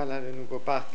Voilà le nouveau parc.